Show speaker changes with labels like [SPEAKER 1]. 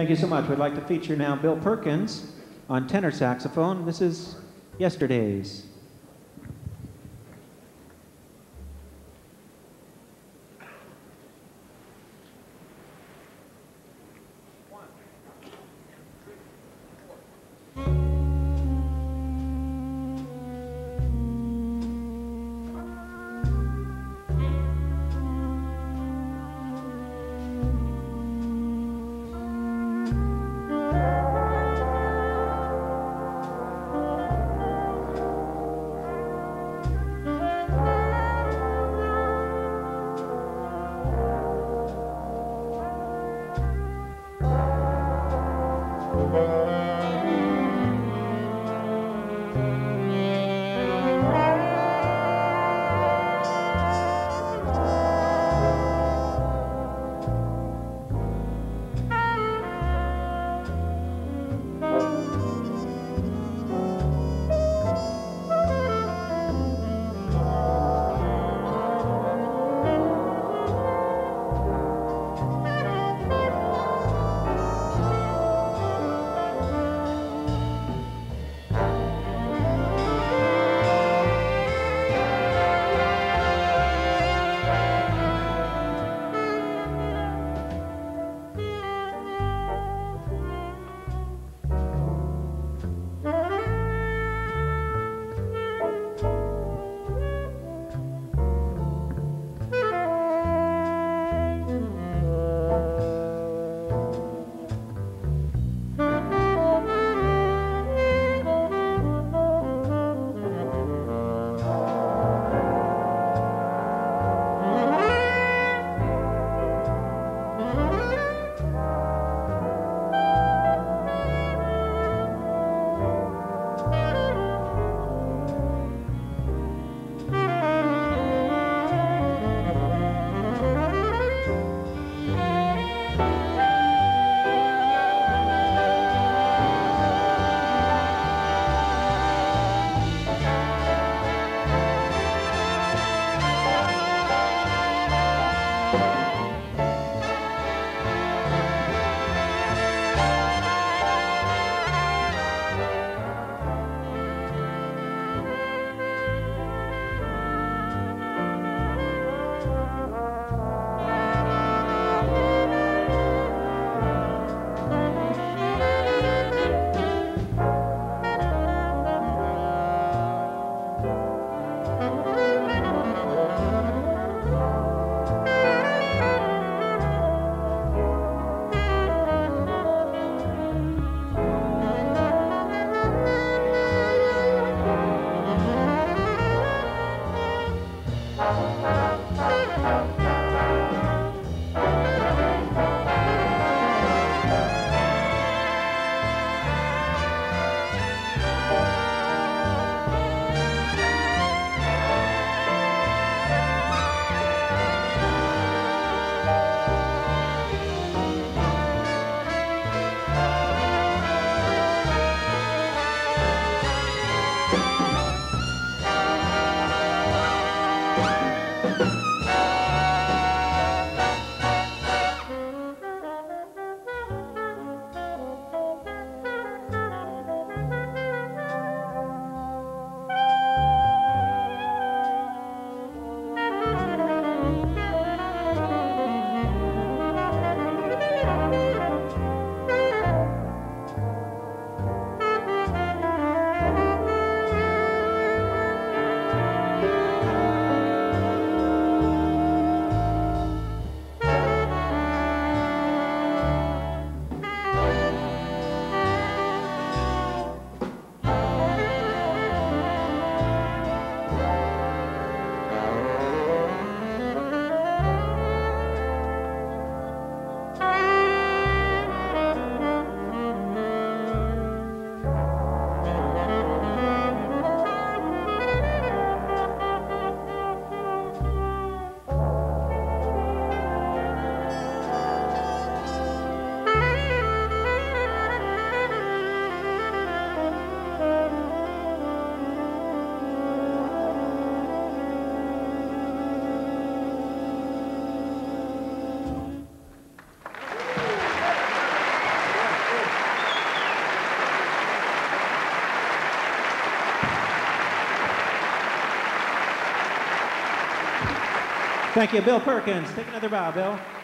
[SPEAKER 1] Thank you so much. We'd like to feature now Bill Perkins on tenor saxophone. This is Yesterdays. Thank you, Bill Perkins. Take another bow, Bill.